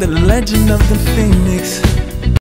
the legend of the phoenix.